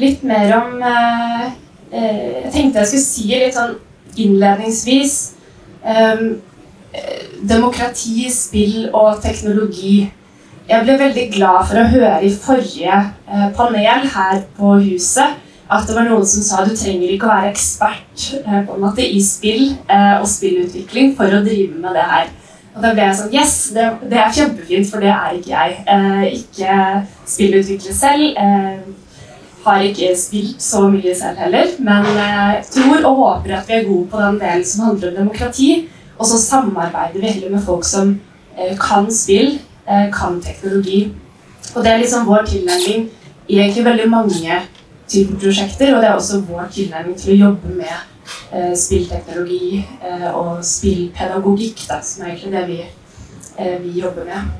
Litt mer om eh, eh, Jeg tenkte jeg skulle si litt sånn innledningsvis eh, Demokrati, spill og teknologi. Jeg ble veldig glad for å høre i forrige eh, panel her på huset at det var noen som sa du trenger ikke å være ekspert eh, på en måte i spill og spillutvikling for å drive med det her. Og da ble jeg sånn Yes, det, det er kjempefint, for det er ikke jeg. Ikke spillutvikler selv. Eh, har ikke spilt så mye selv heller, men jeg tror og håper at vi er gode på den delen som handler om demokrati. Og så samarbeider vi heller med folk som eh, kan spill, eh, kan teknologi. Og det er liksom vår tilnærming i egentlig veldig mange typer prosjekter, og det er også vår tilnærming til å jobbe med eh, spillteknologi eh, og spillpedagogikk, da, som er egentlig det vi, eh, vi jobber med.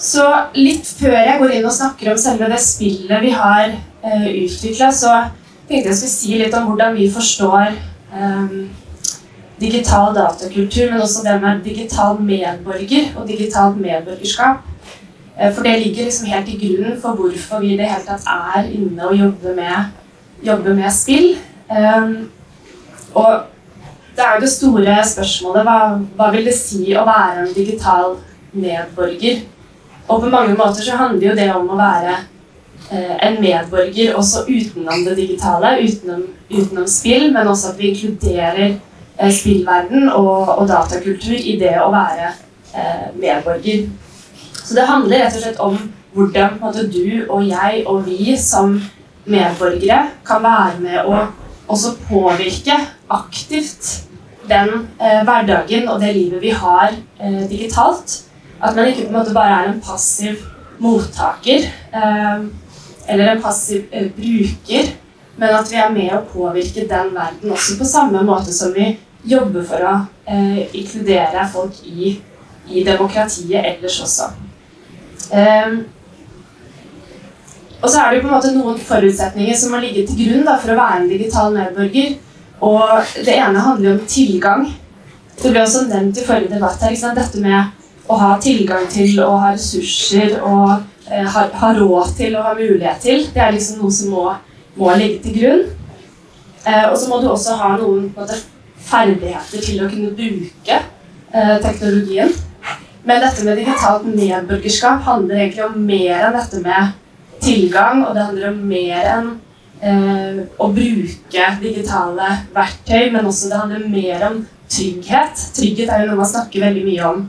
Så litt før jeg går inn og snakker om selve det spillet vi har eh, utvikla, så tenkte jeg skulle si litt om hvordan vi forstår eh, digital datakultur, men også det med digital medborger og digitalt medborgerskap. Eh, for det ligger liksom helt i grunnen for hvorfor vi i det hele tatt er inne og jobber med, jobber med spill. Um, og det er jo det store spørsmålet hva, hva vil det si å være en digital medborger? Og på mange måter så handler jo det om å være eh, en medborger også utenom det digitale, utenom, utenom, spill, men også at vi inkluderer eh, spillverden og, og, datakultur i det å være eh, medborger. Så det handler rett og slett om hvordan måte, du og jeg og vi som medborgere kan være med å også påvirke aktivt den eh, hverdagen og det livet vi har eh, digitalt. At man ikke på en måte bare er en passiv mottaker eh, eller en passiv eh, bruker, men at vi er med å påvirke den verden også på samme måte som vi jobber for å eh, inkludere folk i, i, demokratiet ellers også. Eh, og så er det jo på en måte noen forutsetninger som må ligge til grunn da, for å være en digital medborger. Og det ene handler om tilgang. Det ble også nevnt i forrige debatt her, dette med å ha tilgang til og ha ressurser og eh, ha, ha, råd til og ha mulighet til. Det er liksom noe som må, må ligge til grunn. Eh, og så må du også ha noen måte, ferdigheter til å kunne bruke eh, teknologien. Men dette med digitalt medborgerskap handler egentlig om mer enn dette med tilgang, og det handler om mer enn eh, å bruke digitale verktøy, men også det handler mer om trygghet. Trygghet er jo noe man snakker veldig mye om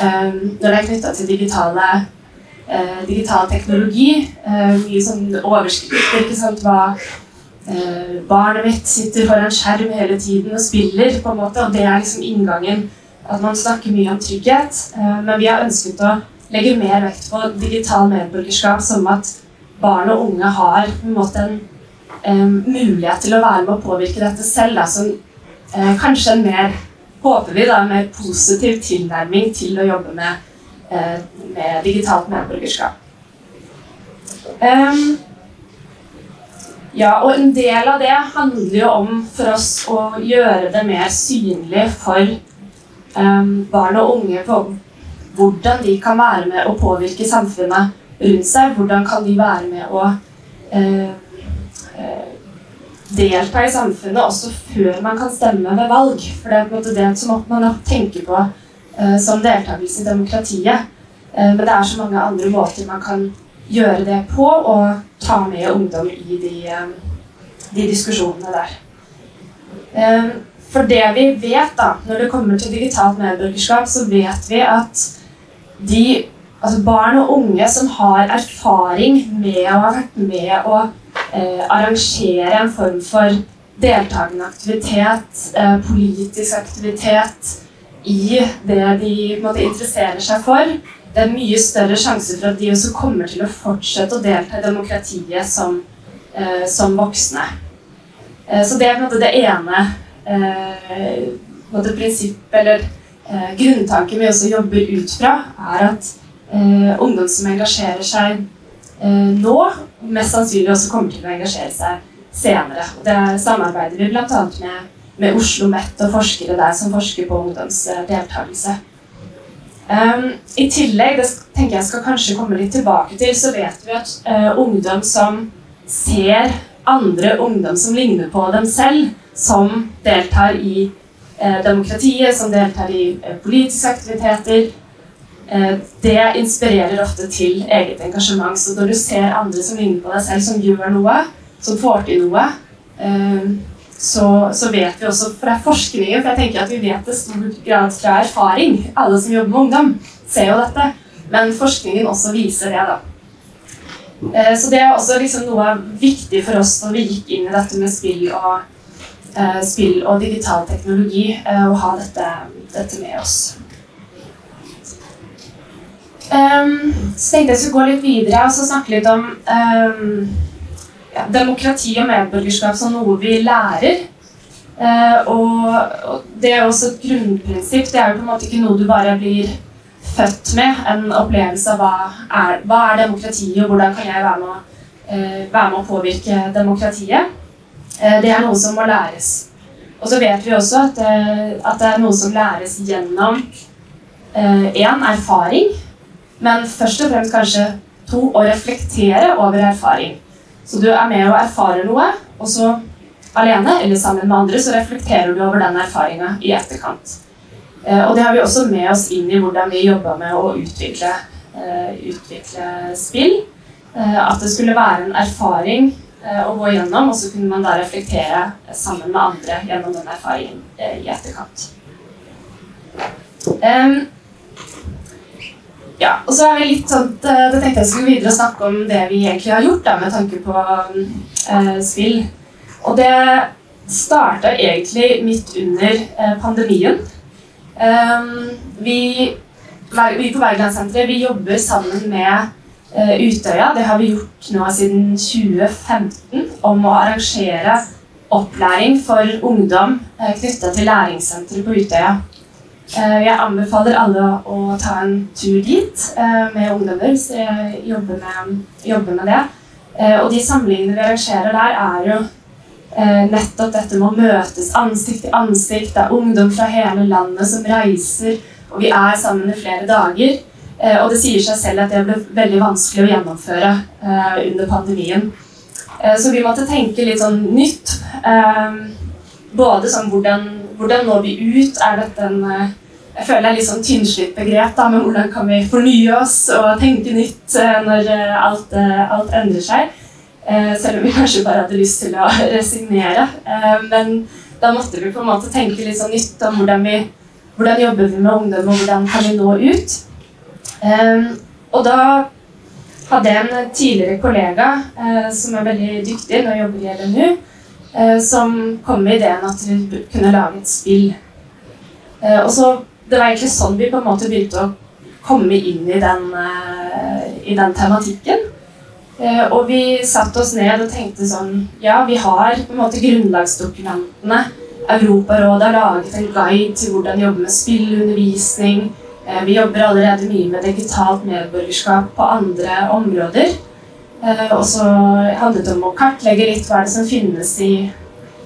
når det er knytta til digitale, uh, digital teknologi. Uh, mye sånn overskrifter. ikke sant, hva uh, Barnet mitt sitter foran skjerm hele tiden og spiller, på en måte, og det er liksom inngangen. At man snakker mye om trygghet. men vi har ønsket å legge mer vekt på digital medborgerskap som at barn og unge har på en måte en um, mulighet til å være med å påvirke dette selv. Da, som kanskje en mer håper vi da en mer positiv tilnærming til å jobbe med, eh, med digitalt medborgerskap. Um, ja, og en del av det handler jo om for oss å gjøre det mer synlig for um, barn og unge på hvordan de kan være med å påvirke samfunnet rundt seg. Hvordan kan de være med å uh, uh, delta i samfunnet også før man kan stemme ved valg. For det er på en måte det som man tenker på uh, som deltakelse i demokratiet. Uh, men det er så mange andre måter man kan gjøre det på, og ta med ungdom i de, um, de diskusjonene der. For det vi vet da, når det kommer til digitalt medborgerskap, så vet vi at de altså barn og unge som har erfaring med å ha vært med å eh, arrangere en form for deltakende aktivitet, eh, politisk aktivitet, i det de måte, interesserer seg for, det er mye større sjanse for at de også kommer til å fortsette å delta i demokratiet som, eh, som voksne. Eh, så det er en måte det ene eh, prinsippet eller eh, grunntanken vi også jobber ut fra, er at ungdom som engasjerer seg nå, mest sannsynlig også kommer til å engasjere seg senere. Det samarbeider vi bl.a. med, med Oslo Met og forskere der som forsker på ungdoms deltakelse. Um, I tillegg, det tenker jeg skal kanskje komme litt tilbake til, så vet vi at uh, ungdom som ser andre ungdom som ligner på dem selv, som deltar i uh, demokratiet, som deltar i uh, politiske aktiviteter, det inspirerer ofte til eget engasjement. Så når du ser andre som ligner på deg selv, som gjør noe, som får til noe, så, så, vet vi også fra forskningen For jeg tenker at vi vet det stor grad fra erfaring. Alle som jobber med ungdom, ser jo dette. Men forskningen også viser det. da. Eh, så det er også liksom noe viktig for oss når vi gikk inn i dette med spill og, eh, spill og digital teknologi, eh, å ha dette, dette med oss. Um, så tenkte jeg skulle gå litt videre og snakke litt om um, ja, demokrati og medborgerskap som noe vi lærer. Uh, og, og, det er også et grunnprinsipp. Det er jo på en måte ikke noe du bare blir født med. En opplevelse av hva er, hva er demokratiet, og hvordan kan jeg være med, uh, være med å påvirke demokratiet. Uh, det er noe som må læres. Og så vet vi også at, at det er noe som læres gjennom én erfaring, men først og fremst kanskje to å reflektere over erfaring. Så du er med og erfarer noe, og så alene eller sammen med andre så reflekterer du over den erfaringa i etterkant. Eh, og det har vi også med oss inn i hvordan vi jobba med å utvikle, eh, utvikle spill. Eh, at det skulle være en erfaring å gå gjennom, og så kunne man da reflektere sammen med andre gjennom den erfaringen i etterkant. Ja, og så er vi litt sånn Da tenkte jeg skulle videre snakke om det vi egentlig har gjort da, med tanke på eh, spill. Og det starta egentlig midt under eh, pandemien. Um, vi, vi, på Wergelandsenteret jobber sammen med eh, Utøya. Det har vi gjort nå siden 2015 om å arrangere opplæring for ungdom eh, knytta til læringssenteret på Utøya. Eh, jeg anbefaler alle å ta en tur dit eh, med ungdommer. Så jeg jobber med, jobber med det. Eh, og de samlingene vi arrangerer der, er jo nettopp dette med å møtes ansikt til ansikt. Det er ungdom fra hele landet som reiser, og vi er sammen i flere dager. Og det sier seg selv at det ble veldig vanskelig å gjennomføre under pandemien. Så vi måtte tenke litt sånn nytt. Både sånn hvordan hvordan når vi ut? Er dette en eh, jeg føler det er litt sånn tynnslitt begrep, da, men hvordan kan vi fornye oss og tenke nytt eh, når eh, alt, alt endrer seg? Selv om vi kanskje bare hadde lyst til å resignere. Men da måtte vi på en måte tenke litt sånn nytt om hvordan vi hvordan jobber vi med ungdom, og hvordan kan vi nå ut. Og da hadde jeg en tidligere kollega som er veldig dyktig, nå jobber i LNU, som kom med ideen at vi kunne lage et spill. Eh, og så, Det var egentlig sånn vi på en måte begynte å komme inn i den, eh, i den tematikken. Eh, og vi satte oss ned og tenkte sånn Ja, vi har på en måte grunnlagsdokumentene. Europarådet har laget en guide til hvordan jobbe med spillundervisning. Eh, vi jobber allerede mye med digitalt medborgerskap på andre områder. Eh, og så handlet det om å kartlegge litt hva det som finnes i,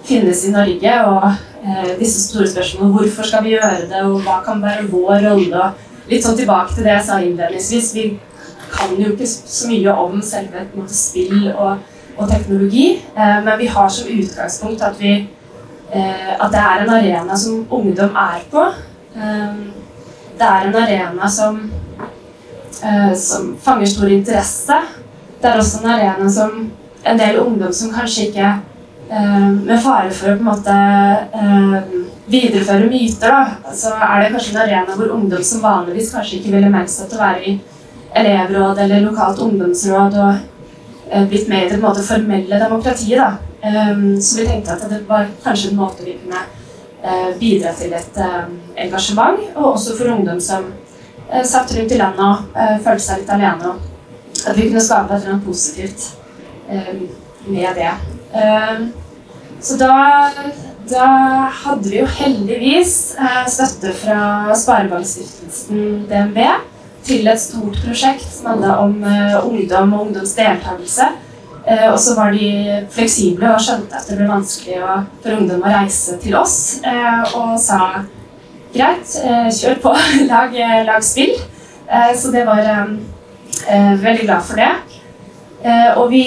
finnes i Norge. Og eh, disse store spørsmålene. Hvorfor skal vi gjøre det, og hva kan være vår rolle? Litt sånn tilbake til det jeg sa innledningsvis. Vi kan jo ikke så mye om selve måte, spill og, og teknologi, eh, men vi har som utgangspunkt at, vi, at det er en arena som ungdom er på. Det er en arena som, som fanger stor interesse det er også en arena som en del ungdom som kanskje ikke eh, Med fare for å på en måte eh, videreføre myter, da, så er det kanskje en arena hvor ungdom som vanligvis kanskje ikke ville meldt seg til å være i elevråd eller lokalt ungdomsråd og eh, blitt med i det måte, formelle demokratiet. da. Så vi tenkte at det var kanskje en måte vi kunne bidra til et engasjement, og også for ungdom som satt rundt i landet og følte seg litt alene. og at vi kunne skape et eller annet positivt eh, med det. Eh, så da, da, hadde vi jo heldigvis eh, støtte fra Sparebankstiftelsen DNB til et stort prosjekt som handla om ungdom og ungdoms deltakelse. Eh, og så var de fleksible og skjønte at det ble vanskelig for ungdom å reise til oss, og sa greit, kjør på, lag, lag spill. Så det var veldig glad for det. Og vi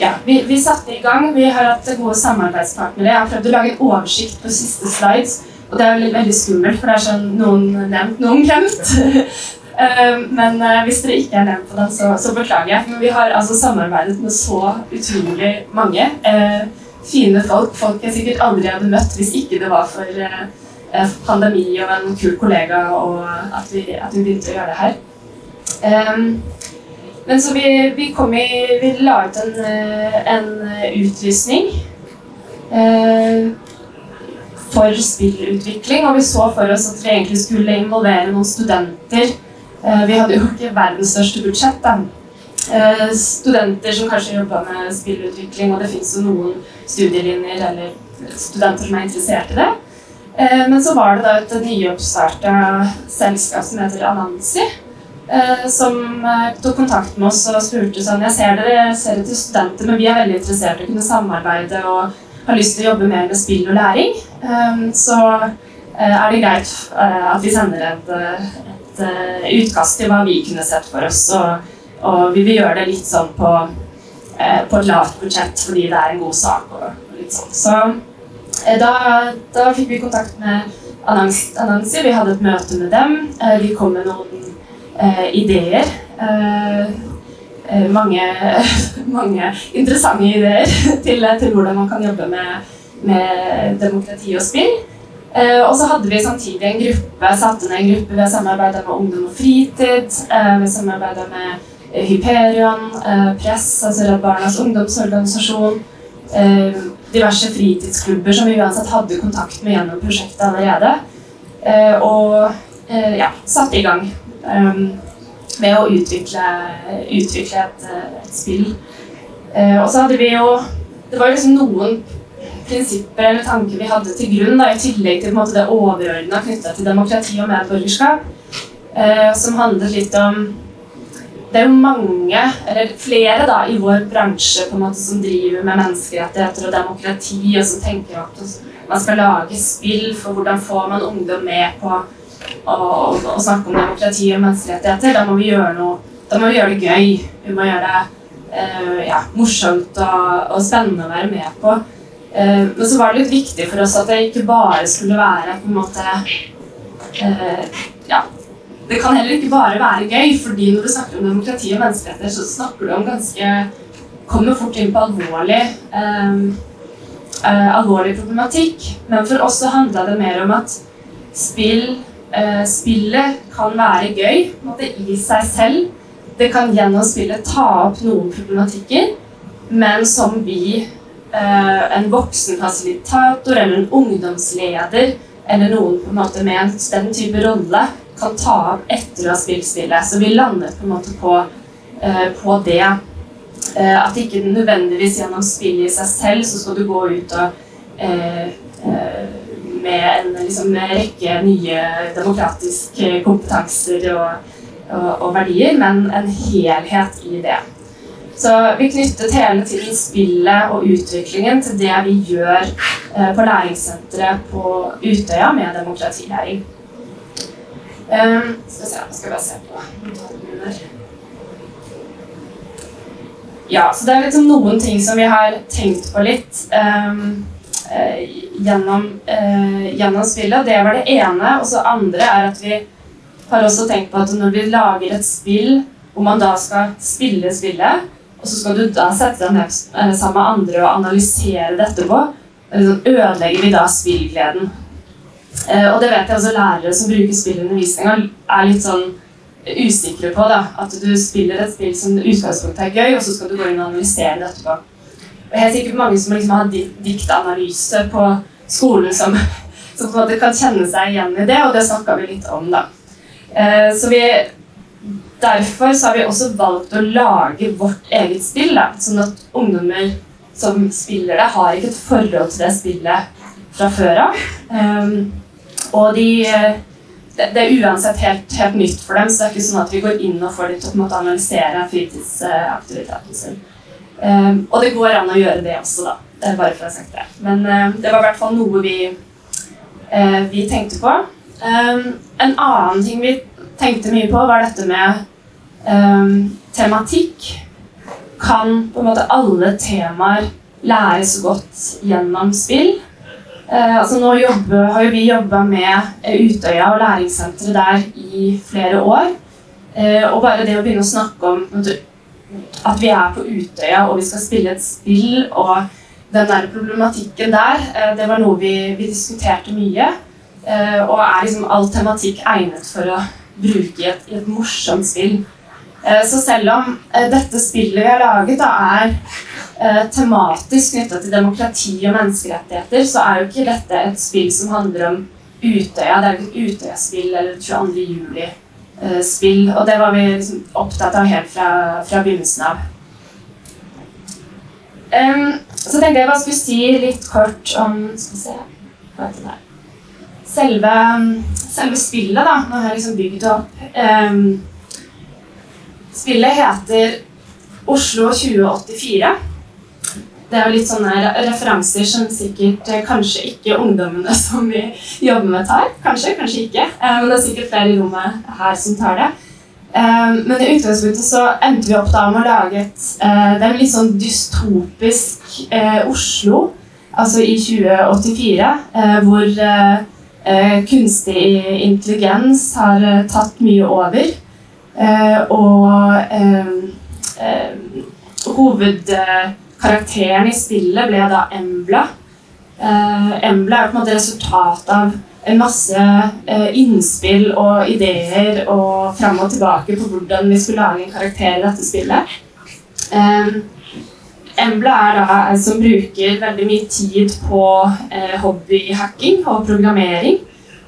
ja, vi, vi, satte i gang. Vi har hatt gode samarbeidspartnere. Jeg har prøvd å lage en oversikt på siste slides. Og det er veldig, veldig skummelt, for det er sånn noen nevnt, noen glemt. Eh, men hvis dere ikke er nevnt på den, så, så, beklager jeg. Men vi har altså samarbeidet med så utrolig mange fine folk. Folk jeg sikkert aldri hadde møtt hvis ikke det var for pandemi og en kul kollega og at vi, at vi begynte å gjøre det her. Men så vi, vi, kom i Vi la ut en, eh, en utlysning eh, for spillutvikling, og vi så for oss at vi egentlig skulle involvere noen studenter. Eh, vi hadde jo ikke verdens største budsjett, da. Studenter som kanskje jobba med spillutvikling, og det fins jo noen studielinjer eller studenter som er interessert i det. Eh, men så var det da et nyoppstarta selskap som heter Anansi Eh, som eh, tok kontakt med oss og spurte sånn Jeg ser dere ser etter studenter, men vi er veldig interessert i å kunne samarbeide og har lyst til å jobbe mer med spill og læring. Så er det greit at vi sender et, et utkast til hva vi kunne sett for oss. Og, og vi vil gjøre det litt sånn på, på et lavt budsjett fordi det er en god sak. og litt sånn. Så da, da fikk vi kontakt med annonser, Vi hadde et møte med dem. De kom med noen eh, ideer. Eh, eh mange, mange, interessante ideer til, til, hvordan man kan jobbe med, med demokrati og spill. Eh, og så hadde vi samtidig en gruppe, satte ned en gruppe. Vi har samarbeida med Ungdom og Fritid. Eh, vi samarbeida med Hyperion, eh, Press, altså Redd Barnas ungdomsorganisasjon. Diverse fritidsklubber som vi uansett hadde kontakt med gjennom prosjektet allerede. og ja, satte i gang med å utvikle, utvikle et, et, spill. Og så hadde vi jo Det var liksom noen prinsipper eller tanker vi hadde til grunn, da, i tillegg til måte, det overordna knytta til demokrati og medborgerskap, som handlet litt om det er jo mange, eller flere da, i vår bransje på en måte som driver med menneskerettigheter og demokrati, og som tenker at man skal lage spill for hvordan får man ungdom med på å, å snakke om demokrati og menneskerettigheter. Da må vi gjøre noe da må vi gjøre det gøy. Vi må gjøre det uh, ja, morsomt og, og, spennende å være med på. Uh, men så var det litt viktig for oss at det ikke bare skulle være på en måte uh, Ja, det kan heller ikke bare være gøy, fordi når du snakker om demokrati og menneskerettigheter, så snakker du om ganske Kommer fort inn på alvorlig eh, eh, alvorlig problematikk. Men for oss så handla det mer om at spill eh, spillet kan være gøy måte, i seg selv. Det kan gjennom spillet ta opp noen problematikker, men som vi, eh, en voksen fasilitator eller en ungdomsleder eller noen på en måte med den type rolle, kan ta opp etter å ha spilt spillet. Så vi landet på en måte på, eh, på det. Eh, at ikke nødvendigvis gjennom spillet i seg selv så skal du gå ut og eh, med en liksom, rekke nye demokratiske kompetanser og, og, og, verdier, men en helhet i det. Så vi knyttet hele tiden spillet og utviklingen til det vi gjør på læringssenteret på Utøya med demokratilæring. Um, skal vi skal bare se på Ja, så det er liksom noen ting som vi har tenkt på litt. Um, uh, gjennom, uh, gjennom, spillet. Det var det ene. Og så andre er at vi har også tenkt på at når vi lager et spill hvor man da skal spille spillet, og så skal du da sette deg ned eh, sammen med andre og analysere det etterpå, liksom ødelegger vi da spillgleden. Og det vet jeg også lærere som bruker spill i er litt sånn usikre på. da, At du spiller et spill som utgangspunktet er gøy, og så skal du gå inn og analysere det etterpå. Og jeg er sikkert mange som liksom har diktanalyse på skolen som, som, på en måte kan kjenne seg igjen i det, og det snakka vi litt om, da. Eh, så vi, derfor så har vi også valgt å lage vårt eget spill, da, sånn at ungdommer som spiller det, har ikke et forhold til det spillet fra før av. Um, og de det, det, er uansett helt, helt, nytt for dem, så det er ikke sånn at vi går inn og får dem til å analysere fritidsaktiviteten sin. Um, og det går an å gjøre det også, da. Det er bare for å ha sagt det. Men uh, det var i hvert fall noe vi uh, vi tenkte på. Um, en annen ting vi tenkte mye på, var dette med um, tematikk. Kan på en måte alle temaer læres godt gjennom spill? Uh, altså nå jobber, har jo vi jobba med Utøya og læringssenteret der i flere år. Uh, og bare det å begynne å snakke om at vi er på Utøya og vi skal spille et spill og den der problematikken der, det var noe vi, vi diskuterte mye. og er liksom all tematikk egnet for å bruke i et, i et morsomt spill? Så selv om dette spillet vi har laget, da er eh, tematisk knytta til demokrati og menneskerettigheter, så er jo ikke dette et spill som handler om Utøya. Det er jo ikke et Utøya-spill eller 22. juli-spill. og det var vi liksom opptatt av helt fra, fra begynnelsen av. Um, så tenkte jeg bare skulle si litt kort om Skal vi se Selve, selve spillet, da. Nå har jeg liksom bygd det opp. Um, spillet heter Oslo 2084. Det er jo litt sånne referanser som sikkert eh, kanskje ikke ungdommene som vi jobber med, tar. Kanskje, kanskje ikke. Eh, men det er sikkert flere i rommet her som tar det. Eh, men i utgangspunktet så endte vi opp da med å lage et Det er litt sånn dystopisk Oslo, altså i 2084, hvor kunstig intelligens har tatt mye over. Og hoved Karakteren i spillet ble da Embla. Uh, Embla er på en måte resultat av en masse uh, innspill og ideer og fram og tilbake på hvordan vi skulle lage en karakter i dette spillet. Um, Embla er da en som bruker veldig mye tid på uh, hobbyhacking og programmering.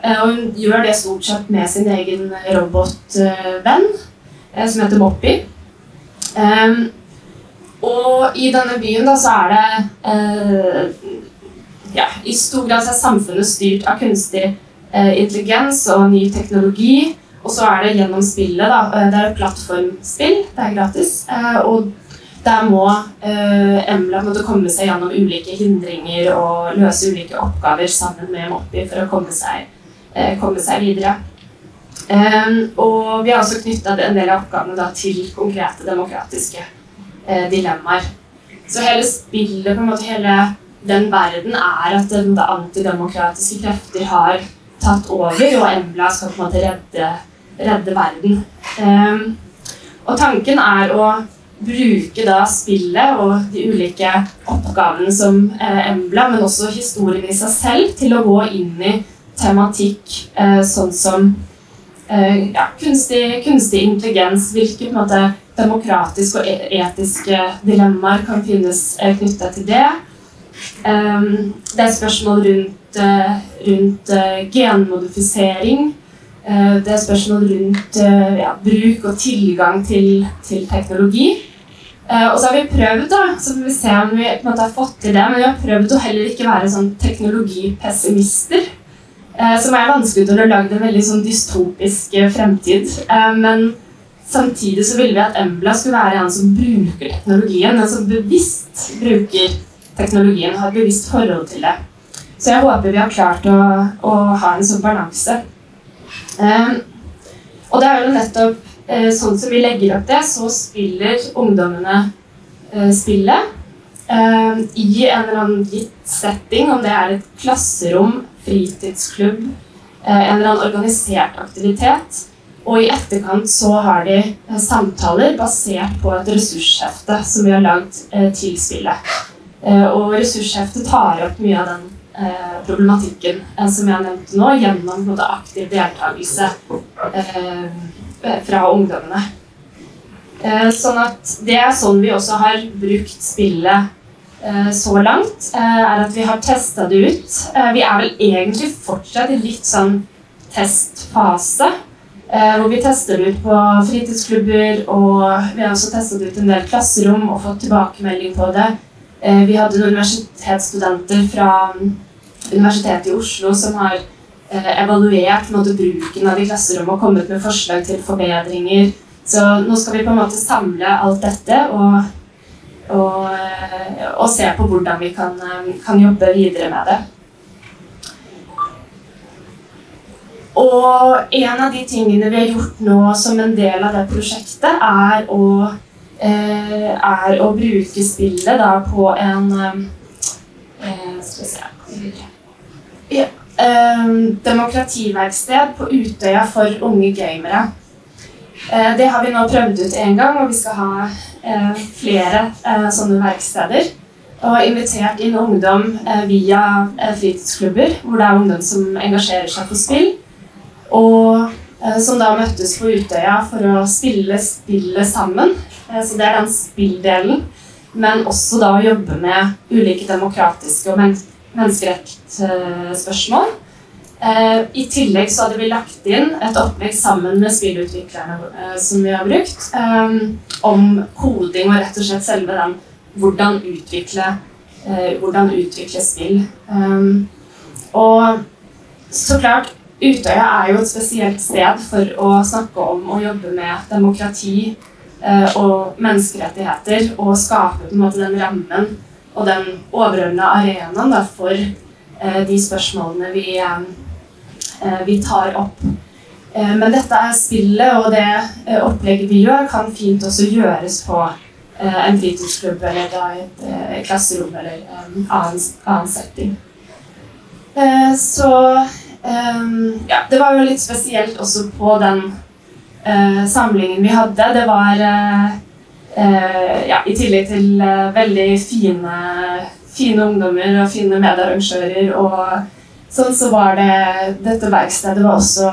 og hun gjør det stort sett med sin egen robotvenn, som heter Moppy. Um, og i denne byen da, så er det eh, ja, I stor grad er samfunnet styrt av kunstig eh, intelligens og ny teknologi. Og så er det gjennom spillet. da, eh, Det er et plattformspill. Det er gratis. Eh, og der må eh, Embla måtte komme seg gjennom ulike hindringer og løse ulike oppgaver sammen med Moppy for å komme seg, eh, komme seg videre. og vi har også knytta en del av oppgavene da, til konkrete demokratiske eh, dilemmaer. Så hele spillet, på en måte hele den verden, er at det antidemokratiske krefter har tatt over, og Embla skal på en måte redde, redde verden. Eh, og tanken er å bruke da spillet og de ulike oppgavene som eh, Embla, men også historien i seg selv, til å gå inn i tematikk eh, sånn som eh, ja, kunstig, kunstig, intelligens. Hvilke på en måte demokratiske og e- etiske dilemmaer kan finnes eh, knytta til det. Um, det er spørsmål rundt, uh, rundt uh, genmodifisering. Det er spørsmål rundt ja, bruk og tilgang til, til teknologi. og så har vi prøvd, da, så får vi se om vi på en måte har fått til det, men vi har prøvd å heller ikke være sånn teknologipessimister. som er vanskelig til å lage en veldig sånn dystopisk fremtid. men Samtidig så ville vi at Embla skulle være en som bruker teknologien, en som bevisst bruker teknologien, har et bevisst forhold til det. Så jeg håper vi har klart å, å ha en sånn balanse. Um, og det er jo nettopp uh, sånn som vi legger opp det, så spiller ungdommene uh, spillet uh, i en eller annen gitt setting, om det er et klasserom, fritidsklubb, en eller annen organisert aktivitet. Og i etterkant så har de eh, samtaler basert på et ressurshefte som vi har lagd eh, til spillet. Eh, og ressursheftet tar opp mye av den problematikken som jeg nevnte nå, gjennom både aktiv deltakelse fra ungdommene. Sånn at Det er sånn vi også har brukt spillet så langt, er at vi har testa det ut. Vi er vel egentlig fortsatt i litt sånn testfase. Eh, hvor vi tester ut på fritidsklubber, og vi har også testet ut en del klasserom og fått tilbakemelding på det. Eh, vi hadde noen universitetsstudenter fra mm, Universitetet i Oslo som har eh, evaluert måte, bruken av de klasserommene og kommet med forslag til forbedringer. Så nå skal vi på en måte samle alt dette og, og, og se på hvordan vi kan, kan jobbe videre med det. Og en av de tingene vi har gjort nå som en del av det prosjektet, er å, eh, er å bruke spillet da på en eh, Skal vi se ja, eh, Demokrativerksted på Utøya for unge gamere. Eh, det har vi nå prøvd ut én gang, og vi skal ha eh, flere eh, sånne verksteder. Og invitert inn ungdom via fritidsklubber, hvor det er ungdom som engasjerer seg for spill. Og som da møttes på Utøya for å spille spillet sammen. Så det er den spilldelen. Men også da å jobbe med ulike demokratiske og men menneskerettsspørsmål. Eh, I tillegg så hadde vi lagt inn et opplegg sammen med spillutviklerne eh, som vi har brukt, eh, om koding og rett og slett selve den hvordan utvikle, hvordan utvikle spill. Og så klart, Utøya er jo et spesielt sted for å snakke om og jobbe med demokrati og menneskerettigheter og skape på en måte den rammen og den overordna arenaen for de spørsmålene vi Eh, vi tar opp. Eh, men dette er spillet og det eh, opplegget vi gjør, kan fint også gjøres på en fritidsklubb eller da et klasserom eller en annen, annen setting. Så ja, det var jo litt spesielt også på den samlingen vi hadde. Det var ja, I tillegg til veldig fine, fine ungdommer og fine medarrangører og Sånn så var det Dette verkstedet var også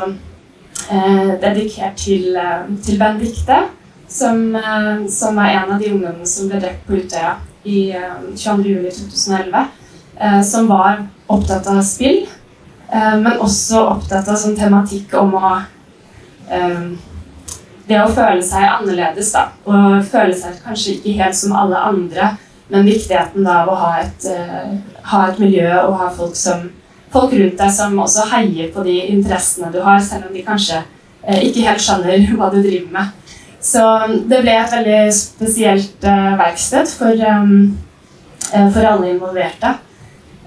dedikert til, til Benedicte, som, som, var en av de ungdommene som ble drept på Utøya i uh, 22.07.2011. Eh, som var opptatt av spill, men også opptatt av sånn tematikk om å eh, Det å føle seg annerledes, da. Og føle seg kanskje ikke helt som alle andre, men viktigheten da av å ha et, ha et miljø og ha folk som folk rundt deg som også heier på de interessene du har, selv om de kanskje eh, ikke helt skjønner hva du driver med. Så um, det ble et veldig spesielt verksted for, for, alle involverte.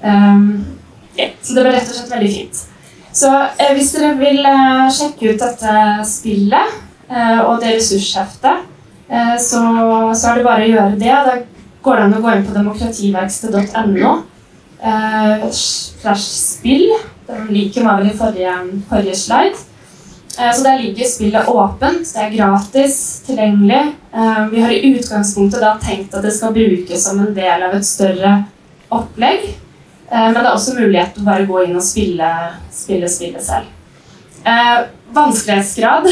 Um, så det ble rett og slett veldig fint. Så eh, hvis dere vil sjekke ut dette spillet og det ressursheftet, så, så, er det bare å gjøre det. Da går det an å gå inn på demokrativerksted.no eh, slash spill. Den liker meg vel i forrige, forrige slide. Eh, så der ligger spillet åpent. Det er gratis, tilgjengelig. Eh, vi har i utgangspunktet da tenkt at det skal brukes som en del av et større opplegg. Eh, men det er også mulighet til å bare gå inn og spille, spille spillet selv. Eh, vanskelighetsgrad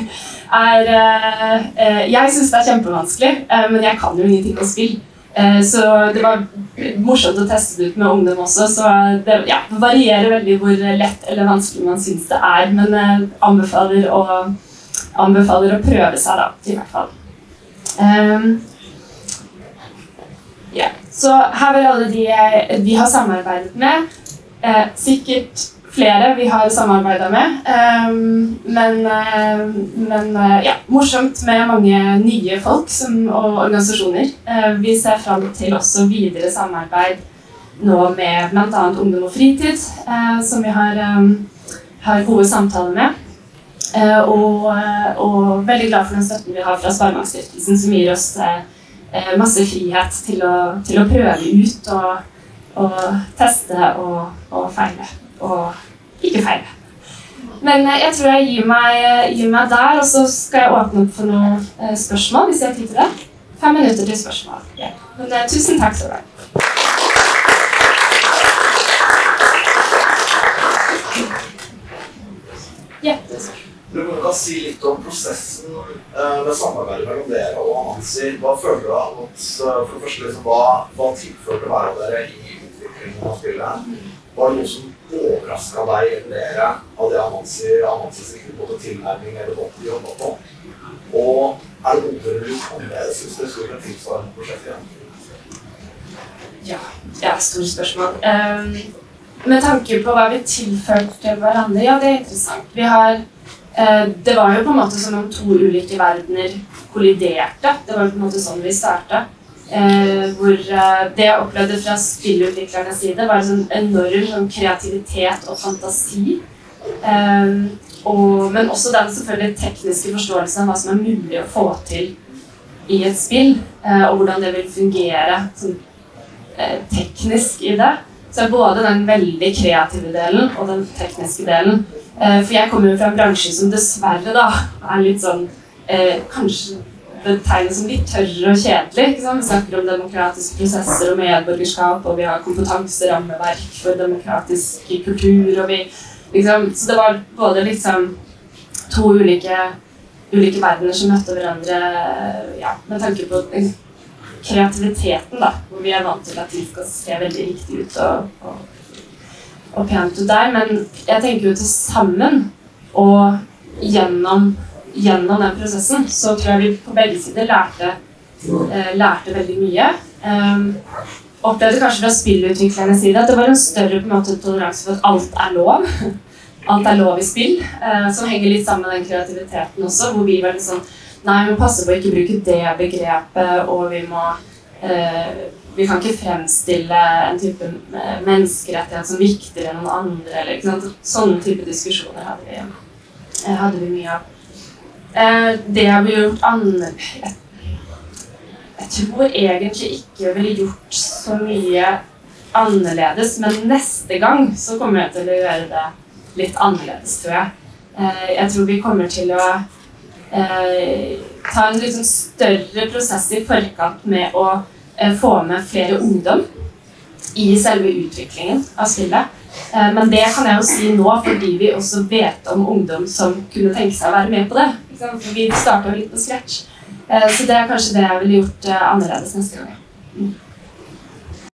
er eh, Jeg syns det er kjempevanskelig, men jeg kan jo ingenting om spill. Så det var morsomt å teste det ut med ungdom også. Så det, ja, varierer veldig hvor lett eller vanskelig man syns det er. Men jeg anbefaler å, anbefaler å prøve seg, da, i hvert fall. Um, yeah. Så her er alle de vi har samarbeidet med. Eh, sikkert flere vi har samarbeida med. Eh, men, eh, men ja, morsomt med mange nye folk som, og organisasjoner. Uh, vi ser fram til også videre samarbeid nå med bl.a. Ungdom og Fritid, som vi har, um, har, gode samtaler med. Og, og, veldig glad for den støtten vi har fra Sparebankstiftelsen, som gir oss masse frihet til å, til å prøve ut og, og teste og, og feile og ikke feile. Men eh, jeg tror jeg gir meg, gir meg, der, og så skal jeg åpne opp for noen eh, spørsmål. hvis jeg har tid til det. Fem minutter til spørsmål. Men tusen takk skal du du kan si litt om prosessen uh, med samarbeidet mellom dere og Amansi. Hva føler du at, for det første, liksom, hva, hva tilførte hver av dere i utviklingen av spillet? Var det noe som overraska deg eller dere av det Amansi, Amansi sikkert både tilnærming eller hva de jobba på? Og er det noe dere vil annerledes hvis dere skulle tilsvarende prosjekt igjen? Ja, ja, stort spørsmål. Um, med tanke på hva vi tilførte hverandre, ja, det er interessant. Vi har Det var jo på en måte som om to ulike verdener kolliderte. Det var på en måte sånn vi starta. Eh, hvor eh, det jeg opplevde fra spillutviklernes side, var en enorm sånn kreativitet og fantasi og, men også den selvfølgelig tekniske forståelsen av hva som er mulig å få til i et spill, og hvordan det vil fungere sånn, teknisk i det. Så er både den veldig kreative delen og den tekniske delen. Uh, for jeg kommer jo fra en bransje som dessverre da er litt sånn Kanskje betegnes som litt tørr og kjedelig. Ikke sant? Vi snakker om demokratiske prosesser og medborgerskap, og vi har kompetanserammeverk for demokratisk kultur. og vi liksom, Så det var både liksom to ulike, ulike verdener som møtte hverandre ja, med tanke på kreativiteten, da, hvor vi er vant til at ting skal se veldig riktig ut og, og, og pent ut der. Men jeg tenker jo til sammen og gjennom, gjennom den prosessen så tror jeg vi på begge sider lærte, eh, lærte veldig mye. Eh, opplevde kanskje fra spillutviklernes side at det var en større en måte, toleranse for at alt er lov. Alt er lov i spill, eh, som henger litt sammen med den kreativiteten også, hvor vi var litt sånn Nei, vi må passe på å ikke bruke det begrepet, og vi må eh, Vi kan ikke fremstille en type menneskerettighet som viktigere enn noen andre, eller? Sånne type diskusjoner hadde vi, eh, hadde vi mye av. Eh, det har vi gjort annerledes jeg tror egentlig ikke jeg ville gjort så mye annerledes, men neste gang så kommer jeg til å gjøre det litt annerledes, tror jeg. Eh, jeg tror vi kommer til å ta en liksom større prosess i forkant med å få med flere ungdom i selve utviklingen av spillet. Men det kan jeg jo si nå fordi vi også vet om ungdom som kunne tenke seg å være med på det. For vi starta jo litt på scratch. Eh, så det er kanskje det jeg ville gjort eh, annerledes neste gang. Mm.